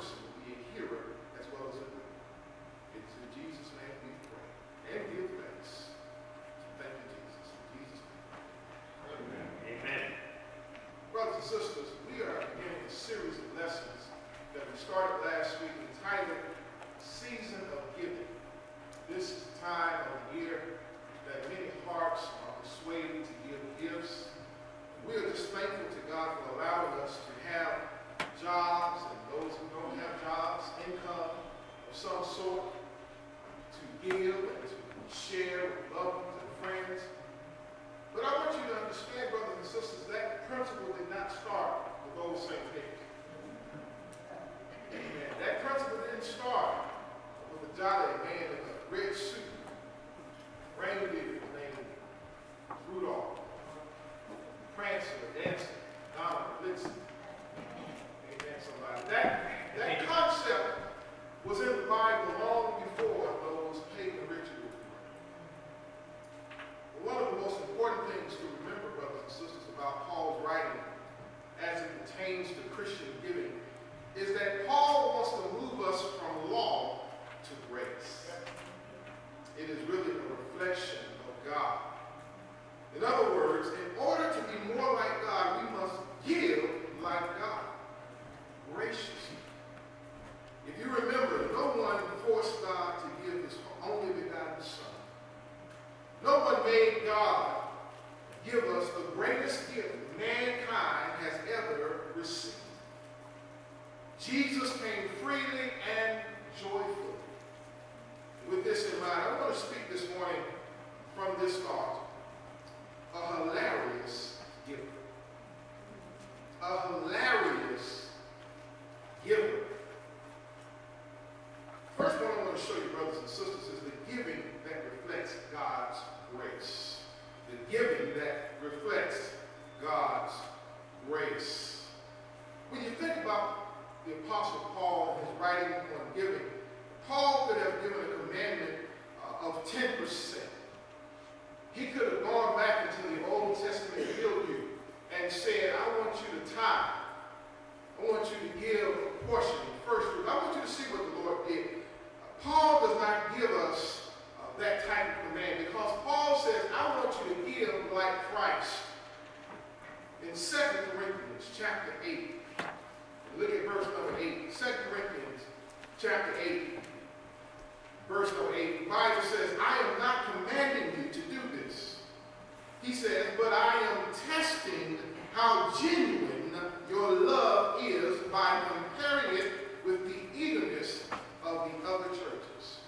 Congress. in 2 Corinthians chapter 8, look at verse number 8. 2 Corinthians chapter 8, verse number 8, the Bible says, I am not commanding you to do this. He says, but I am testing how genuine your love is by comparing it with the eagerness of the other churches.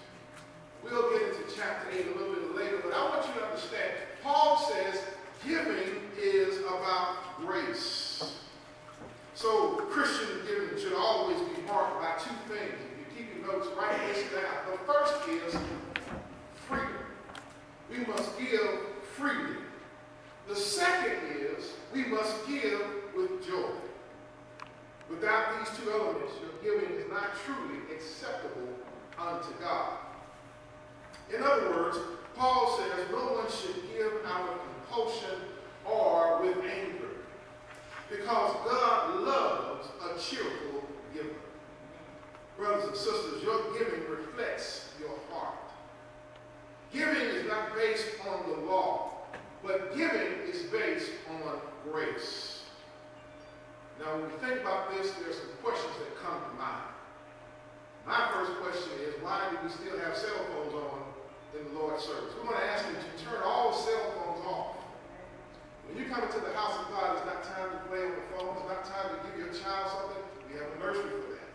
We'll get into chapter 8 a little bit later, but I want you to understand, Paul says giving about grace. So Christian giving should always be marked by two things. If you keep your notes, write this down. The first is freedom. We must give freely. The second is we must give with joy. Without these two elements, your giving is not truly acceptable unto God. In other words, Paul says no one should give out of compulsion or with anger because God loves a cheerful giver. Brothers and sisters, your giving reflects your heart. Giving is not based on the law, but giving is based on grace. Now, when we think about this, there's some questions that come to mind. My first question is, why do we still have cell phones on in the Lord's service? We're going to ask you to turn all cell phones. When you come into the house of God, it's not time to play on the phone. It's not time to give your child something. We have a nursery for that.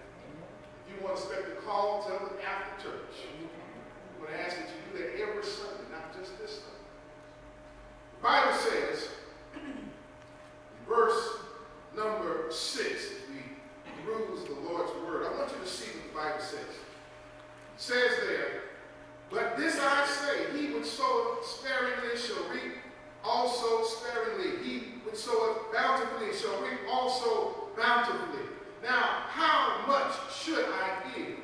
If you want to expect a call, tell them after church. I'm going to ask that you do that every Sunday, not just this Sunday. The Bible says, verse number 6, as we peruse the Lord's word, I want you to see what the Bible says. It says there, But this I say, he would sow sparingly shall reap also sparingly. He would sow bountifully shall reap also bountifully. Now, how much should I give?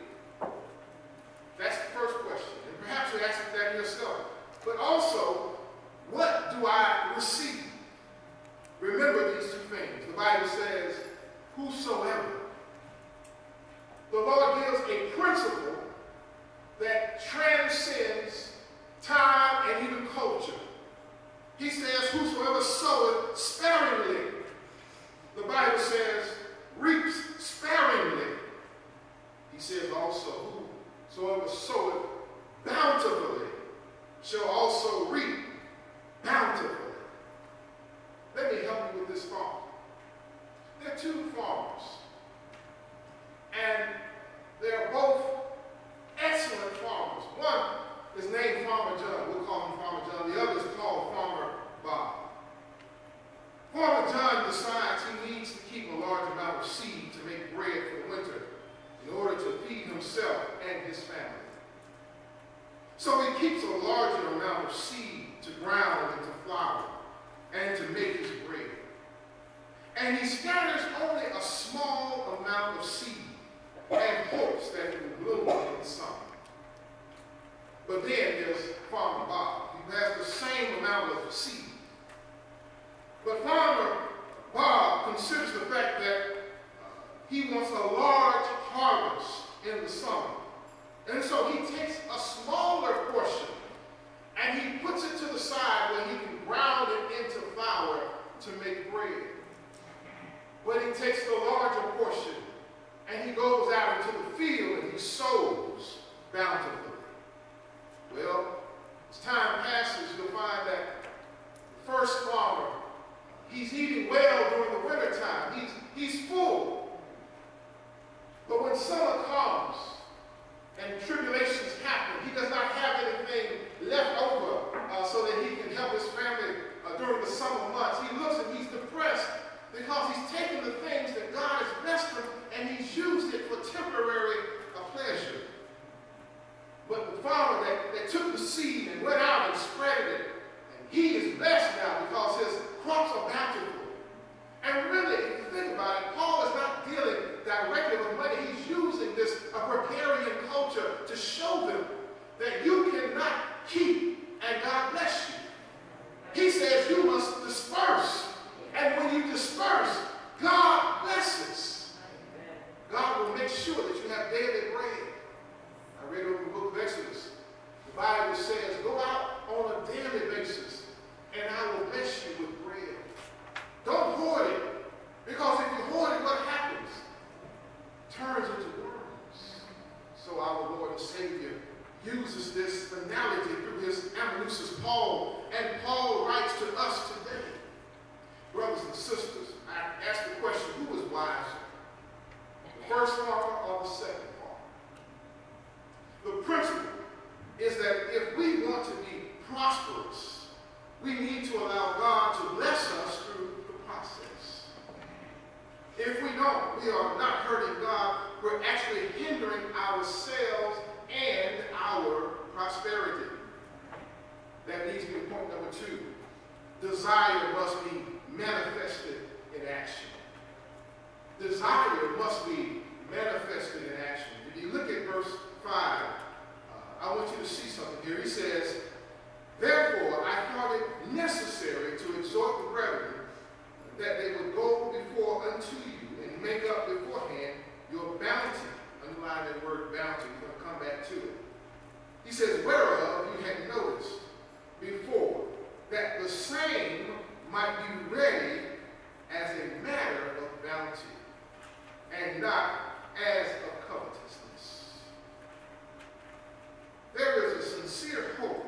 That's the first question. And perhaps you're asking that yourself. But also, what do I receive? Remember these two things. The Bible says, whosoever. The Lord gives a principle that transcends time and even culture. He says, whosoever soweth sparingly. The Bible says, reaps sparingly. He says also, whosoever soweth bountifully shall also reap bountifully. We are not hurting God. We're actually hindering ourselves and our prosperity. That leads me to point number two. Desire must be manifested in action. Desire must be manifested in action. If you look at verse 5, uh, I want you to see something here. He says, Therefore, I thought it necessary to exhort the brethren that they would go before unto you make up beforehand your bounty. Underline that word bounty. We're going to come back to it. He says, whereof you had noticed before that the same might be ready as a matter of bounty and not as of covetousness. There is a sincere hope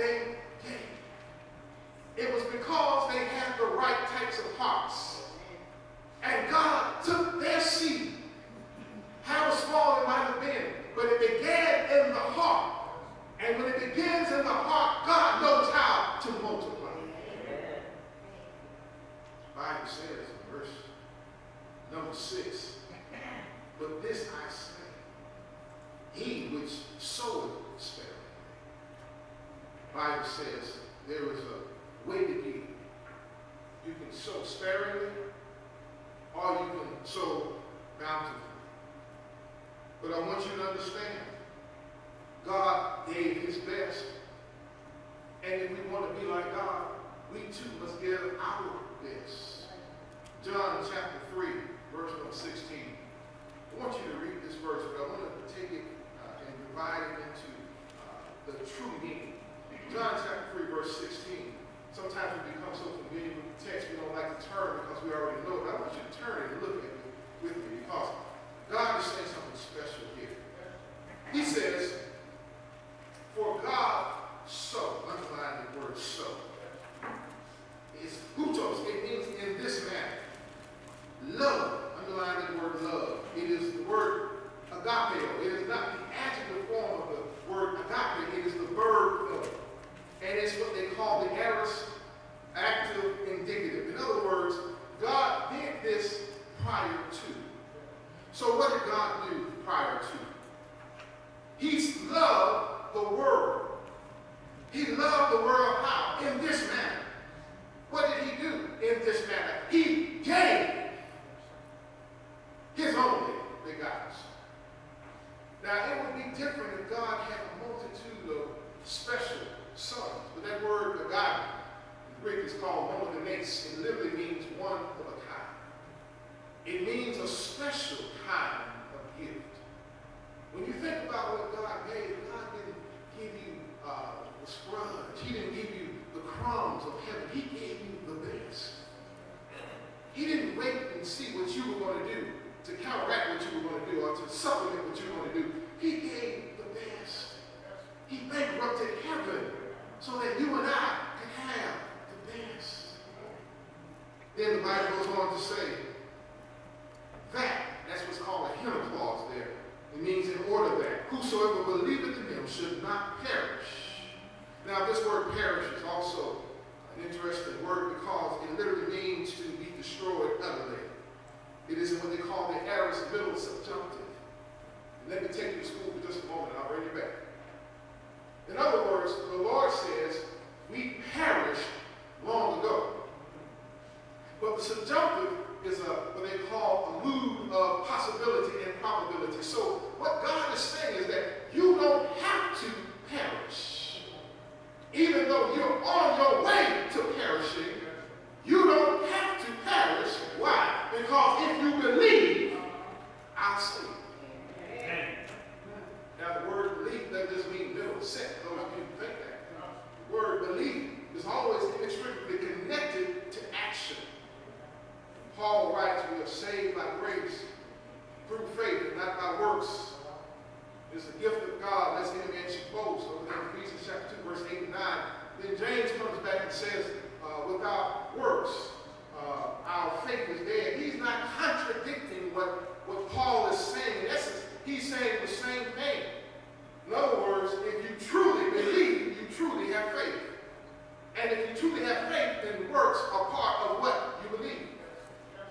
usted And if we want to be like God, we too must give our best. John chapter 3, verse number 16. I want you to read this verse, but I want to take it uh, and divide it into uh, the true meaning. John chapter 3, verse 16. Sometimes we become so familiar with the text, we don't like to turn because we already know it. I want you to turn and look at it with me because God is saying something special here. He says, For God so, underline the word so, is hutos. It means in this manner. Love, underline the word love. It is the word agapeo. It is not the adjective form of the word agape. It is the verb of. And it's what they call the aorist active indicative. In other words, God did this prior to. So what did God do prior to? He loved the world. He loved the world how? In this manner. What did he do in this manner? He gave his only begotten Now, it would be different if God had a multitude of special sons. But that word, begotten, in Greek is called monogenes. It literally means one of a kind. It means a special kind of gift. When you think about what God gave, God didn't give you uh, the. He didn't give you the crumbs of heaven. He gave you the best. He didn't wait and see what you were going to do to counteract what you were going to do or to supplement what you were going to do. He gave the best. He bankrupted heaven so that you and I could have the best. Then the Bible goes on to say that, that's what's called a hina clause there. It means in order that whosoever believeth in him should not perish. Now this word perish is also an interesting word because it literally means to be destroyed utterly. It is what they call the aorist middle subjunctive. Let me take you to school for just a moment. And I'll bring you back. In other words, the Lord says, we perished long ago. But the subjunctive is a, what they call a mood of possibility and probability. So what God is saying is that you don't have to perish. Even though you're on your way to perishing, you don't have to perish. Why? Because if you believe, I'll save now, the word belief doesn't just mean mental set. Those people think that. The word belief is always inextricably connected to action. Paul writes, we are saved by grace through faith, and not by works. It's a gift of God, lest any man should boast. Over there Ephesians chapter 2, verse 8 and 9. Then James comes back and says, uh, without works, uh, our faith is dead. He's not contradicting what, what Paul is saying. He's saying the same thing. In other words, if you truly believe, you truly have faith. And if you truly have faith, then works are part of what you believe.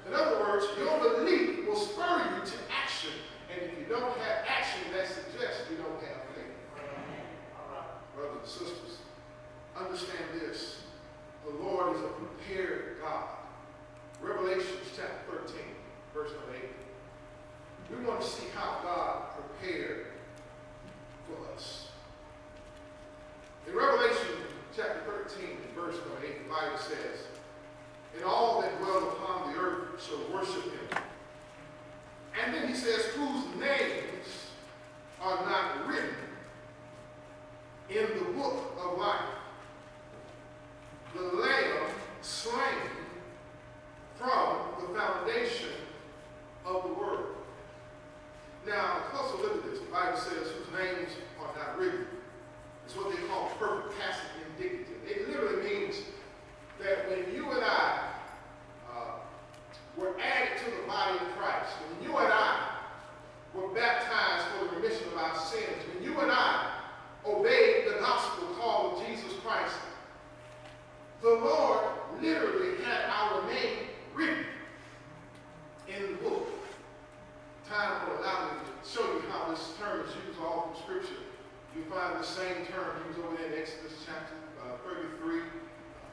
In other words, your belief will spur you to action. And if you don't have action, that suggests you don't have. Brothers and sisters, understand this. The Lord is a prepared God. Revelation chapter 13, verse number 8. We want to see how God prepared for us. In Revelation chapter 13, verse number 8, the Bible says, And all that dwell upon the earth shall worship him. And then he says, whose names are not written in the book of life. The Lamb slain from the foundation of the world. Now, closer look at this. The Bible says whose names are not written. It's what they call perfect passive indicative. It literally means that when you and I uh, were added to the body of Christ, when you and I were baptized for the remission of our sins, when you and I obeyed gospel call of Jesus Christ, the Lord literally had our name written in the book. Time will allow me to show you how this term is used all from Scripture. You find the same term used over there in Exodus chapter uh, 33,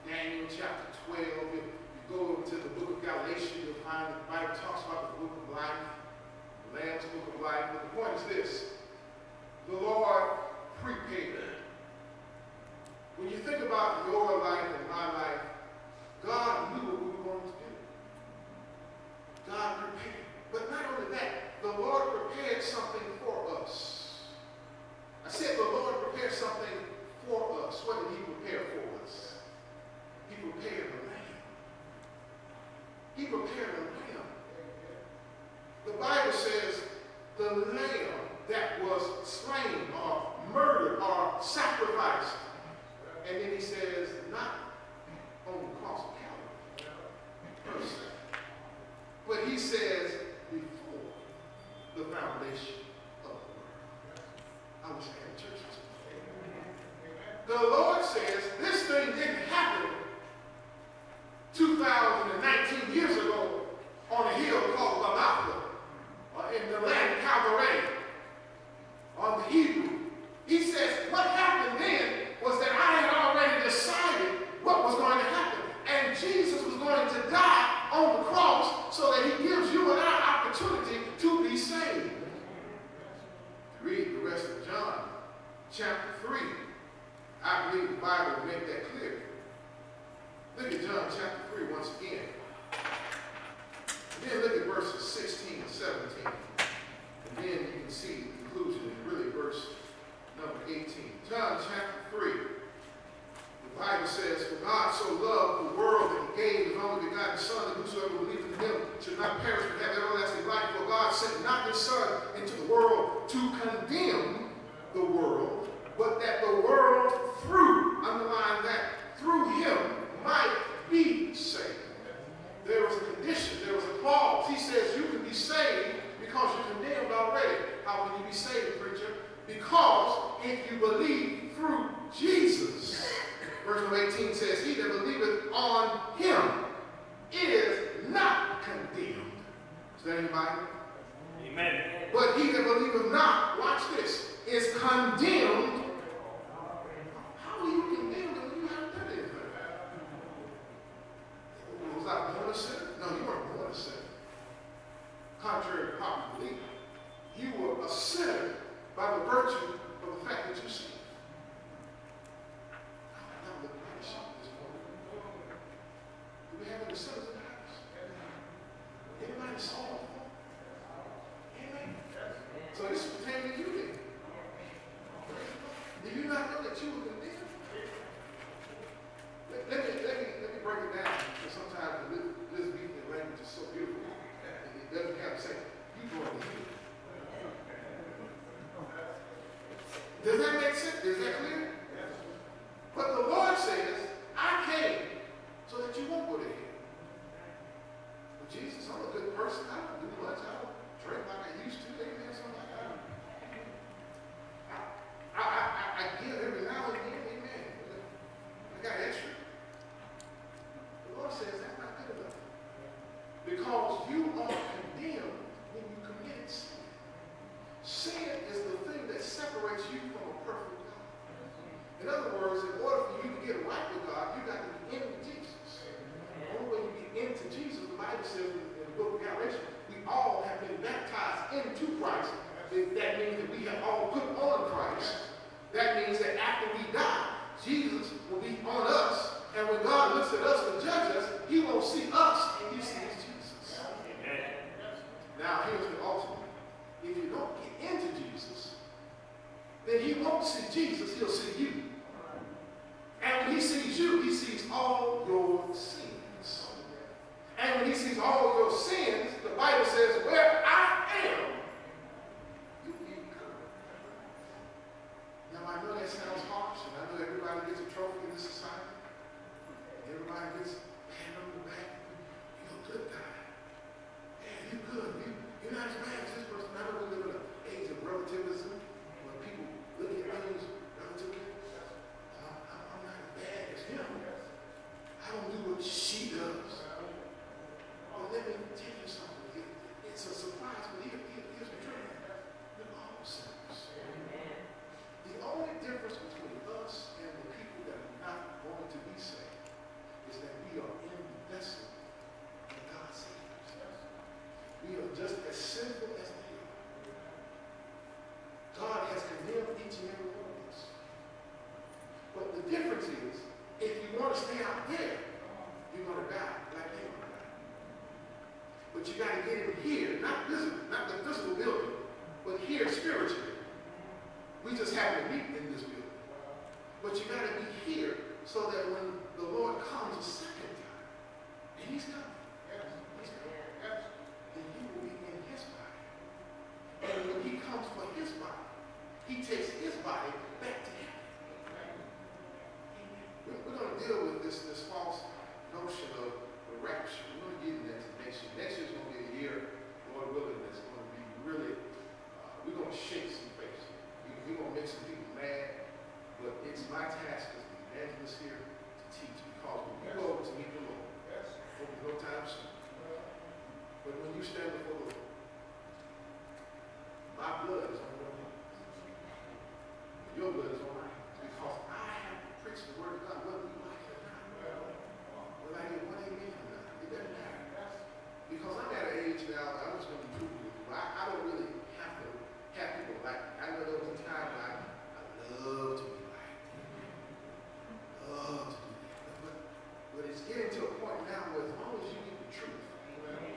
Daniel chapter 12. If you go over to the book of Galatians, you'll find the Bible talks about the book of life, the Lamb's book of life. But the point is this the Lord prepared. When you think about your life and my life, God knew what we were going to do. God prepared. But not only that, the Lord prepared something for us. I said the Lord prepared something for us. What did he prepare for us? He prepared a lamb. He prepared a lamb. The Bible says the lamb that was slain or murdered or sacrificed. And then he says, not on the cross of Calvary, but he says, before the foundation of the world. I wish I had churches. The Lord says this thing didn't happen 2019 years ago on a hill called Golgotha, or in the land of Calvary, on the Hebrew. He says what happened then was that I had already decided what was going to happen. And Jesus was going to die on the cross so that he gives you and I opportunity to be saved. Read the rest of John chapter 3. I believe the Bible will make that clear. Look at John chapter 3 once again. And then look at verses 16 and 17. And then you can see the conclusion in really verse number 18. John chapter 3. The Bible says, For God so loved the world that he gave his only begotten Son, that whosoever believes in him should not perish but have everlasting life. For God sent not his Son into the world to condemn the world, but that the world through, underline that, through him might be saved. There was a condition, there was a clause. He says you can be saved because you're condemned already. How can you be saved, preacher? Because if you believe through Jesus. Verse number 18 says, He that believeth on him is not condemned. Is that anybody? Amen. But he that believeth not, watch this, is condemned. How are you condemned when you haven't done anything? Was I born a sinner? No, you weren't born a sinner. Contrary to popular belief, you were a sinner by the virtue of the fact that you sinned. I'm looking at the sheep this morning. Do we have any sinners in the house? Anybody saw them? Amen. So this is pertaining to you then. Do you not know that you were condemned? Let, let me, let me, let me break it down, because sometimes the Elizabethan language is so beautiful, and it doesn't have to say, you going to heaven. Does that make sense? Is that clear? But the Lord says, I came so that you won't go to hell. But Jesus, I'm a good person. I don't do much. I don't drink like I used to. Amen. Something like that. I, I, I, I give every now and then. Amen. I got extra. The Lord says that's not good enough. Because you are condemned when you commit sin. Sin is the thing that separates you from a perfect God. In other words, in order for you to get right with God, you got to be into Jesus. The only way you get into Jesus, the Bible says in the book of Galatians, we all have been baptized into Christ. That means that we have all put on Christ. That means that after we die, Jesus will be on us. And when God looks at us to judge us, he won't see us, he sees Jesus. Amen. Now, here's the ultimate. If you don't get into Jesus, then he won't see Jesus, he'll see you. And when he sees you, he sees all your sins. And when he sees all your sins, the Bible says, where I am, you be covered. Now, I know that sounds harsh, and I know everybody gets a trophy in this society. Everybody gets a pat on the back. You're a good guy. Yeah, you're good. You, you're not as bad as this person. I know we live in an age of relativism where people look at things relatively. Difference is, if you want to stay out there, you're going to die like they're going to die. But you got to get in here, not visible, not the physical building, but here spiritually. We just happen to meet in this building. But you got to be here so that when the Lord comes a second time, and He's coming, He's coming, then you will be in His body. And when He comes for His body, He takes His body back to Him. We're, we're going to deal with this, this false notion of the rapture. We're going to get into that next year. Next year's going to be a year, Lord willing, that's going to be really, uh, we're going to shake some faces. We, we're going to make some people mad, but it's my task as the evangelist here to teach because when you go to meet the Lord, hope no time soon. But when you stand before the Lord, my blood is on your hands. Your blood is on my hands because I have to preach the word of God whether you like it or not. Whether I get one amen or not, it doesn't matter. Because I'm at an age now, I'm just going to be truthful with you. I, I don't really have to have people like me. I know there was a time when I, I love to be liked. Love to do that. But, but it's getting to a point now where as long as you get the truth,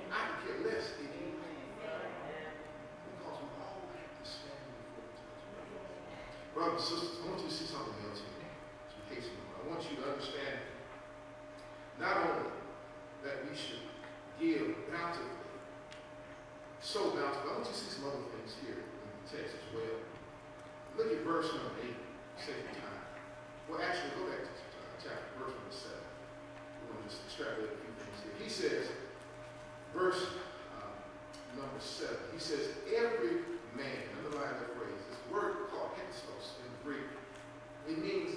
I can care less if you like me. Because we all have to stand before the judgment. Brothers and sisters, I want you to see something else here. Some hasten. I want you to understand not only that we should give bountifully, so bountifully, I want you to see some other things here in the text as well. Look at verse number 8, second time. Well, actually, go back to uh, chapter, verse number 7. We're going to just extrapolate a few things here. He says, verse uh, number 7, he says, every man, underline that phrase, this word called hexos in the Greek, it means